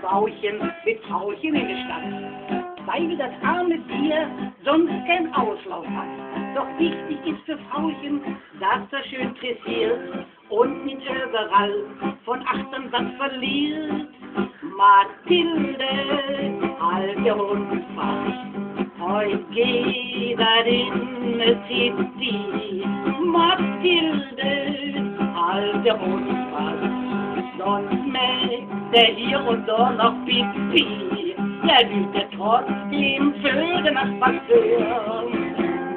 Frauchen mit Frauchen in der Stadt. Weil das arme Tier sonst kein Auslauf hat. Doch wichtig ist für Frauchen, dass er schön dressiert und nicht überall von achtern Satz verliert. Mathilde, halt der Hund fast. Heut geht er in City. Mathilde, halt der Sonst merkt der hier und da noch Pipi. Der lügt trotzdem für den Nachbarseur.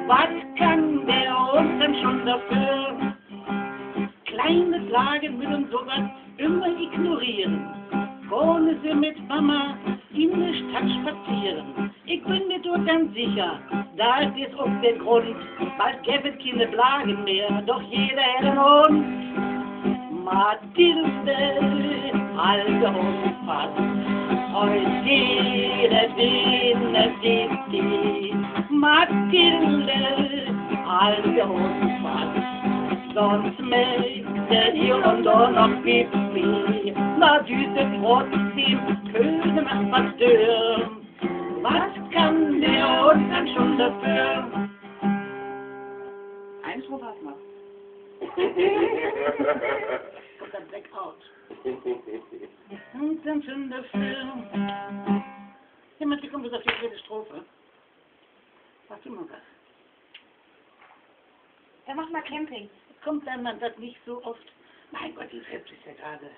Was kann der uns denn schon dafür? Kleine Klagen will uns sowas immer ignorieren. Ohne sie mit Mama in der Stadt spazieren. Ich bin mir doch ganz sicher, da ist auch der Grund. Bald gäbe es keine Plagen mehr, doch jeder hätte einen Hund. Mathilde, alte Hund fast. Der City. Mathilde, alte Hund fast. Sonst möchte hier und da noch Pipi. Na, düse trotzdem, Köse macht was stören. Was kann der uns dann schon dafür? Eine Strophe hast. Und dann Blackout. Und dann schon dafür. Jemand, kommt bis auf die dritte Strophe. Sag du mal was. Dann mach mal Camping. Kommt dann man das nicht so oft. Mein Gott, die Selbst ist ja gerade.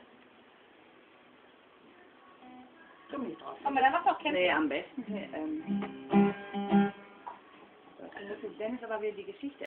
Komm nicht drauf. Aber dann mach doch Camping. Nee, am besten. Ähm, also für Dennis aber wieder die Geschichte